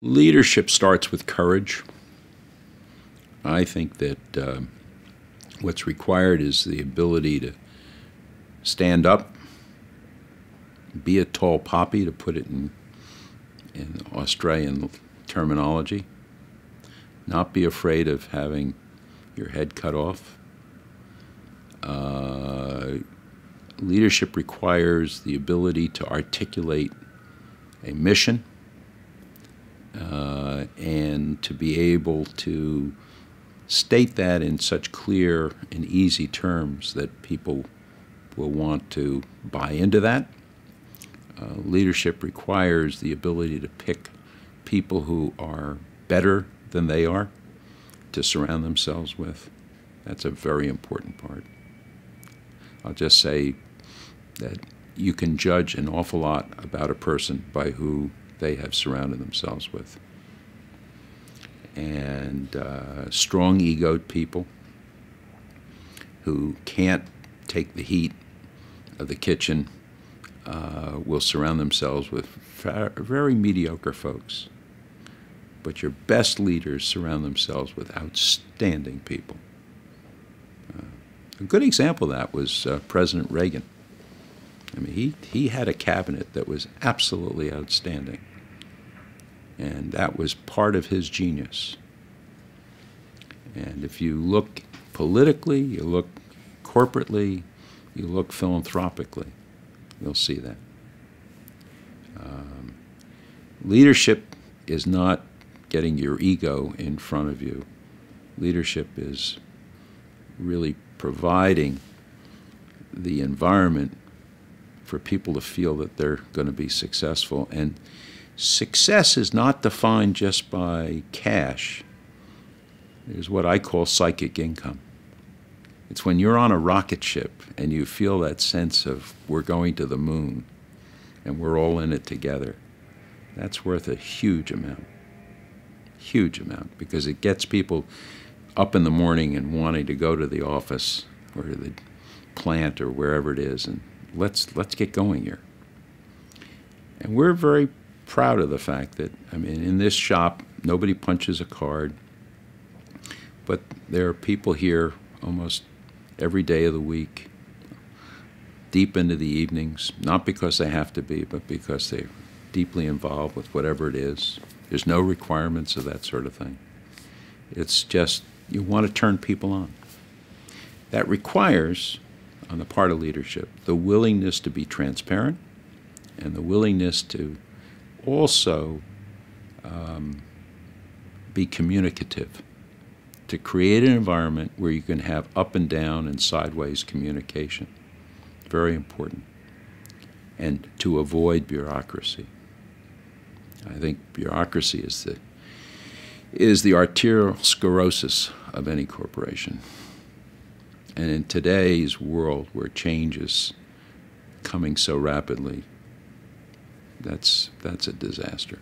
Leadership starts with courage. I think that uh, what's required is the ability to stand up, be a tall poppy, to put it in, in Australian terminology, not be afraid of having your head cut off. Uh, leadership requires the ability to articulate a mission uh, and to be able to state that in such clear and easy terms that people will want to buy into that. Uh, leadership requires the ability to pick people who are better than they are to surround themselves with. That's a very important part. I'll just say that you can judge an awful lot about a person by who they have surrounded themselves with. And uh, strong egoed people who can't take the heat of the kitchen uh, will surround themselves with very mediocre folks. But your best leaders surround themselves with outstanding people. Uh, a good example of that was uh, President Reagan. I mean, he, he had a cabinet that was absolutely outstanding. And that was part of his genius. And if you look politically, you look corporately, you look philanthropically, you'll see that. Um, leadership is not getting your ego in front of you. Leadership is really providing the environment for people to feel that they're going to be successful. And success is not defined just by cash. There's what I call psychic income. It's when you're on a rocket ship and you feel that sense of we're going to the moon and we're all in it together. That's worth a huge amount. Huge amount because it gets people up in the morning and wanting to go to the office or the plant or wherever it is and let's let's get going here. And we're very proud of the fact that I mean in this shop nobody punches a card but there are people here almost every day of the week, deep into the evenings, not because they have to be, but because they're deeply involved with whatever it is. There's no requirements of that sort of thing. It's just you want to turn people on. That requires, on the part of leadership, the willingness to be transparent and the willingness to also um, be communicative to create an environment where you can have up and down and sideways communication. Very important. And to avoid bureaucracy. I think bureaucracy is the is the arteriosclerosis of any corporation. And in today's world where change is coming so rapidly, that's that's a disaster.